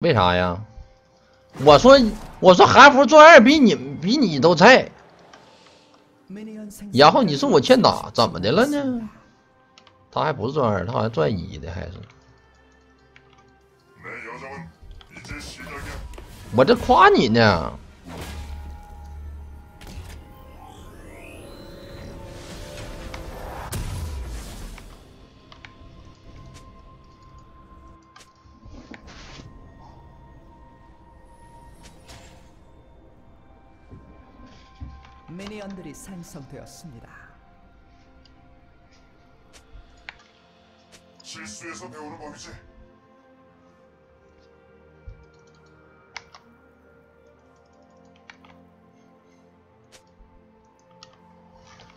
为啥呀？我说我说韩服钻二比你比你都菜，然后你说我欠打，怎么的了呢？他还不是钻二，他好像钻一的还是。我这夸你呢。미니언들이생성되었습니다 실수에서 배우는 법이지.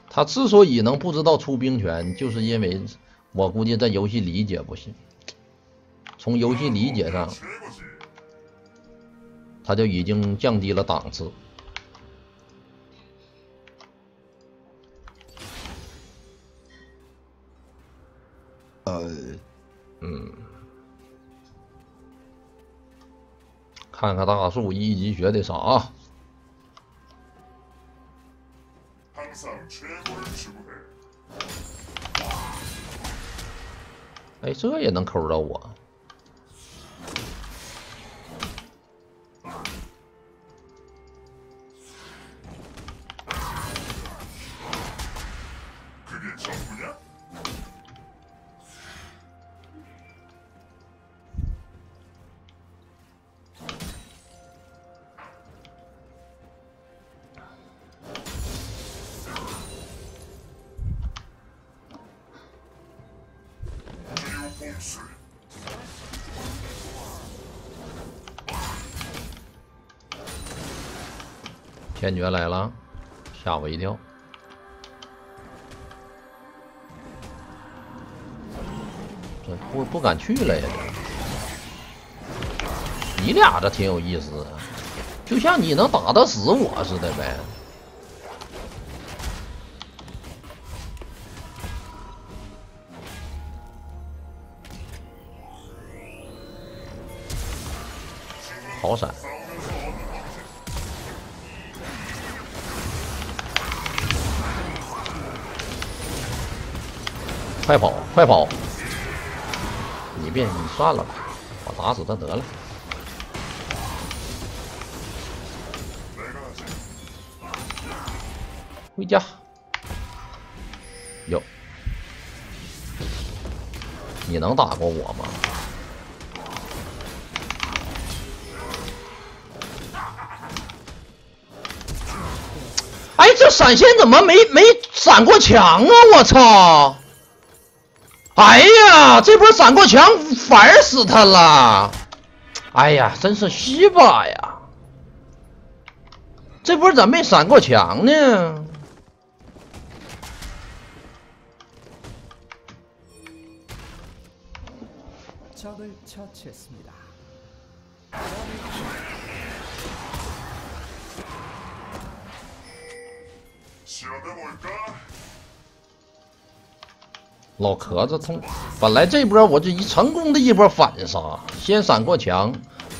他之所以能不知道出兵权，就是因为我估计这游戏理解不行。从游戏理解上， 최고지. 他就已经降低了档次。 看看大树，一级学的啥？哎，这也能抠到我？天爵来了，吓我一跳。这不不敢去了呀！这你俩这挺有意思，就像你能打得死我似的呗。快跑，快跑！你别，你算了吧，我打死他得了。回家。哟，你能打过我吗？哎，这闪现怎么没没闪过墙啊！我操！哎呀，这波闪过墙烦死他了！哎呀，真是西巴呀！这波咋没闪过墙呢？老壳子痛，本来这波我就一成功的一波反杀，先闪过墙，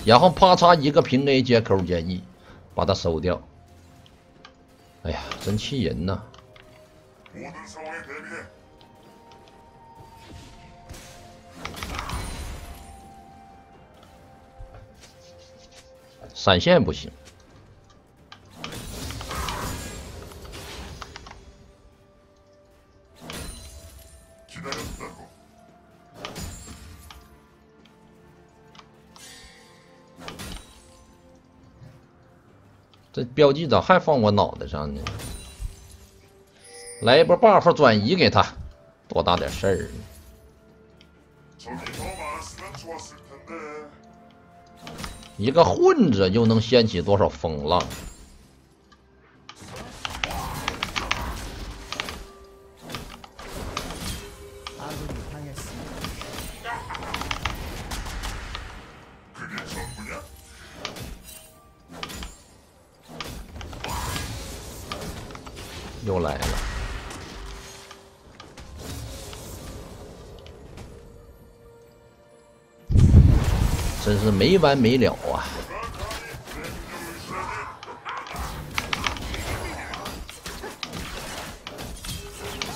然后啪嚓一个平 a 接 q 接 e 把他收掉。哎呀，真气人呐。闪现不行。这标记咋还放我脑袋上呢？来一波 buff 转移给他，多大点事儿呢？一个混子又能掀起多少风浪？又来了。真是没完没了啊！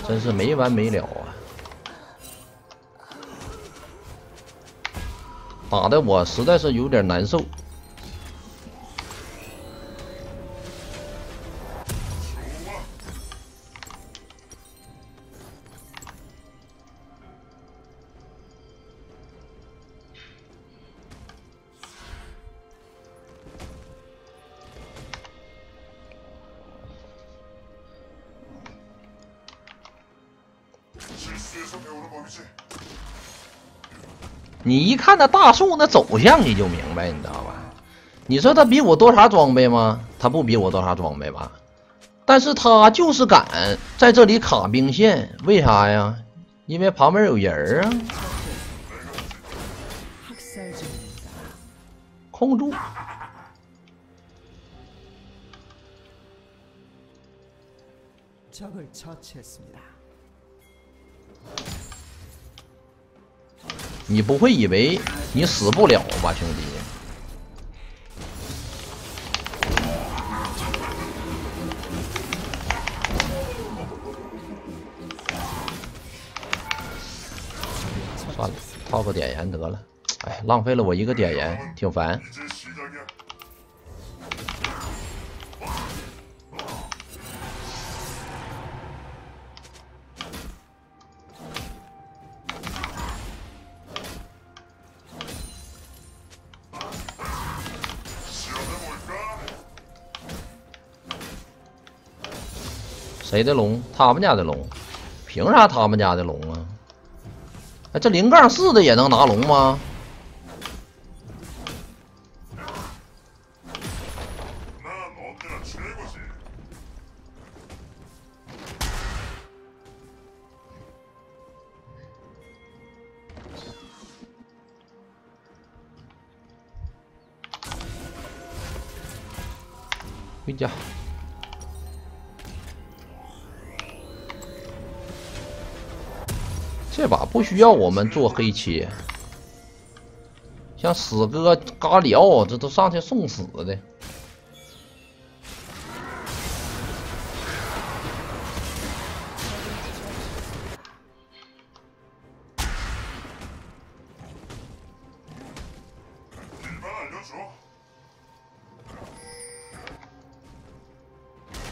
真是没完没了啊！打的我实在是有点难受。你一看那大树那走向，你就明白，你知道吧？你说他比我多啥装备吗？他不比我多啥装备吧？但是他就是敢在这里卡兵线，为啥呀？因为旁边有人啊。控住。你不会以为你死不了吧，兄弟？算了，套个点燃得了。哎，浪费了我一个点燃，挺烦。谁的龙？他们家的龙？凭啥他们家的龙啊？哎，这零杠四的也能拿龙吗？回家。这把不需要我们做黑切，像死哥、嘎里奥，这都上去送死的。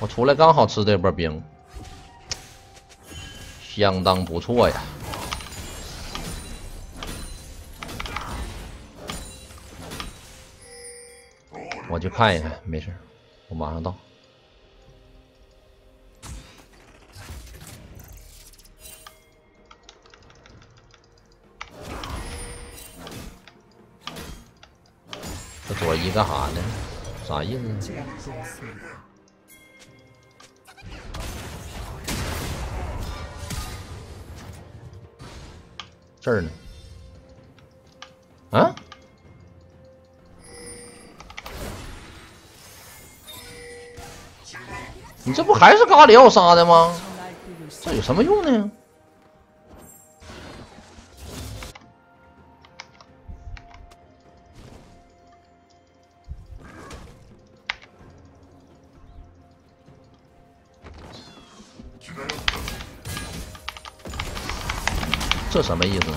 我出来刚好吃这波兵，相当不错呀。我去看一看，没事，我马上到。这左一干啥呢？啥意思？这儿呢？这不还是嘎里奥杀的吗？这有什么用呢？这什么意思？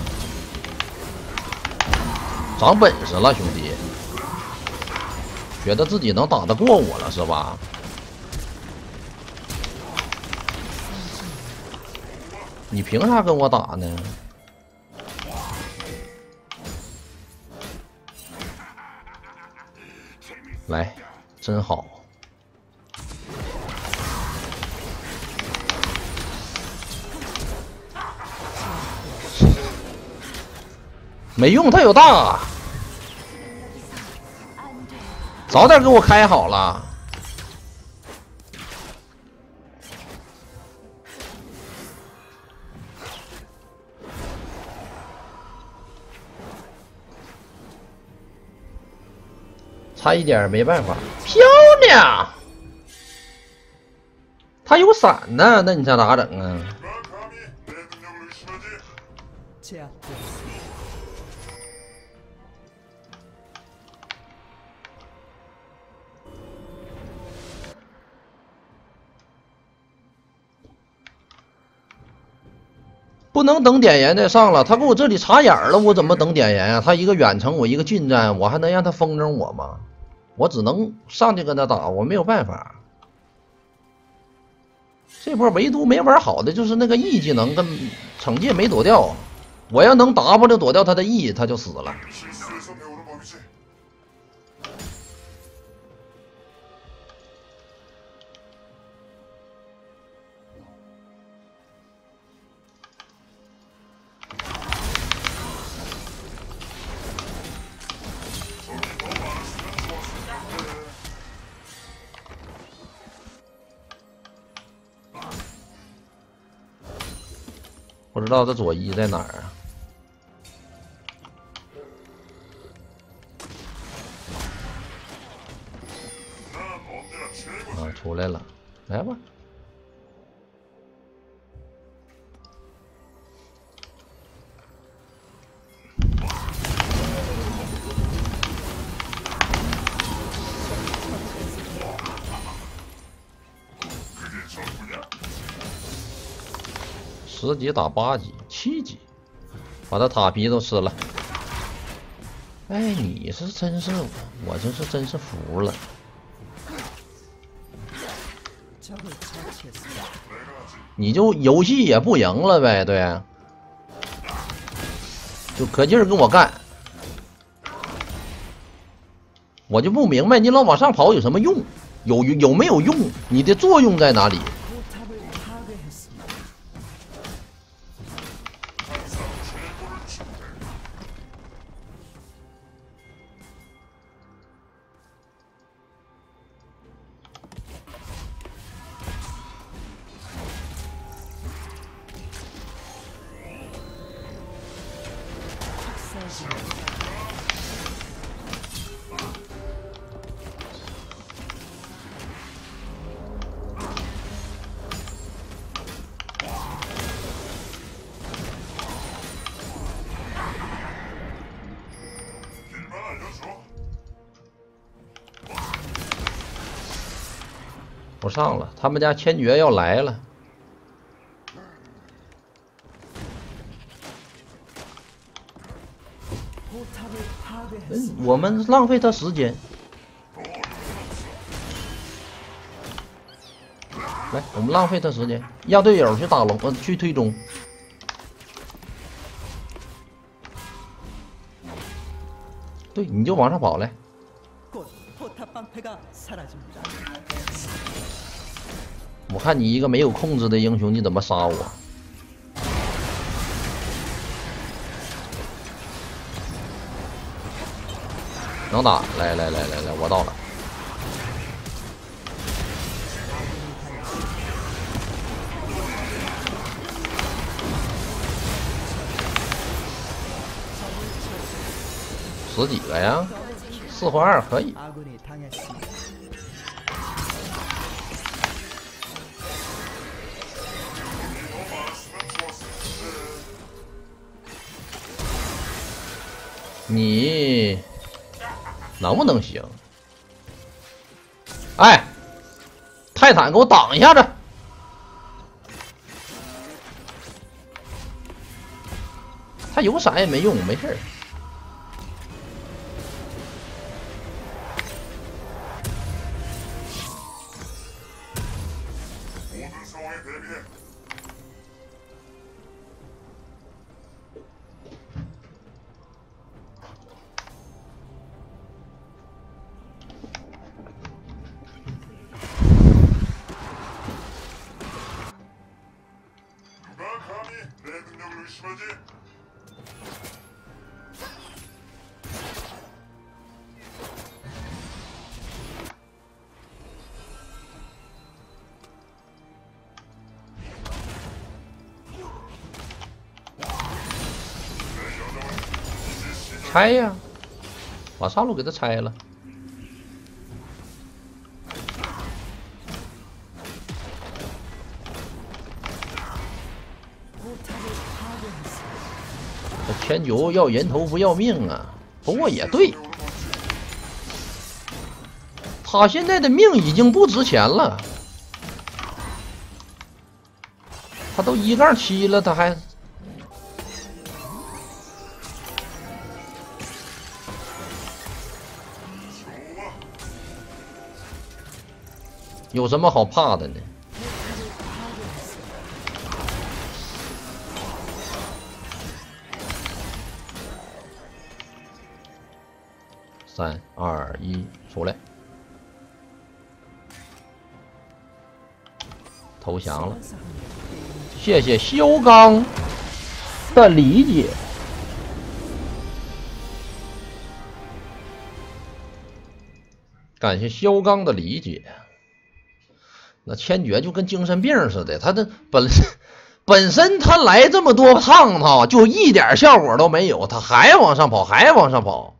长本事了，兄弟，觉得自己能打得过我了是吧？你凭啥跟我打呢？来，真好，没用，他有大，早点给我开好了。差一点没办法，漂亮。他有伞呢，那你这咋整啊？切。不能等点烟再上了，他给我这里插眼了，我怎么等点烟啊？他一个远程，我一个近战，我还能让他风筝我吗？我只能上去跟他打，我没有办法。这波唯独没玩好的就是那个 E 技能跟惩戒没躲掉，我要能 W 躲掉他的 E，他就死了。不知道这左一在哪儿啊。啊出来了。来吧。十级打八级七级把他塔皮都吃了。哎你是真是我我就是真是服了。你就游戏也不赢了呗对。就可劲儿跟我干。我就不明白你老往上跑有什么用有有没有用你的作用在哪里？不上了，他们家千珏要来了。嗯，我们浪费他时间。来，我们浪费他时间，让队友去打龙，呃，去推中。对，你就往上跑来。我看你一个没有控制的英雄，你怎么杀我？能打，来来来来来，我到了。十几个呀？四换二可以。你能不能行？哎，泰坦给我挡一下子！他有闪也没用，没事儿。拆呀，把上路给他拆了。千九要人头不要命啊！不过也对，他现在的命已经不值钱了，他都一杠七了，他还有什么好怕的呢？三二一，出来！投降了，谢谢修刚的理解。感谢肖刚的理解。那千珏就跟精神病似的，他这本本身他来这么多趟他就一点效果都没有，他还往上跑，还往上跑。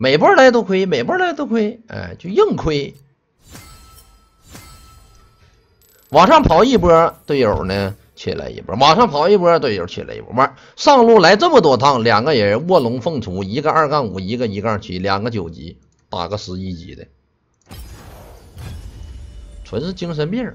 每波来都亏，每波来都亏，哎，就硬亏。往上跑一波，队友呢起来一波；往上跑一波，队友起来一波。玩上路来这么多趟，两个人卧龙凤雏，一个二杠五，一个一杠七，两个九级，打个十一级的，纯是精神病。